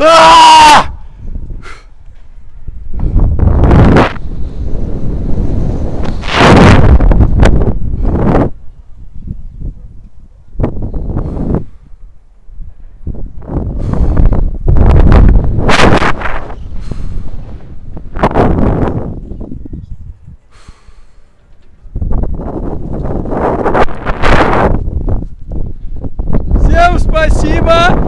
Ah! спасибо!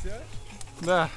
Все? Да.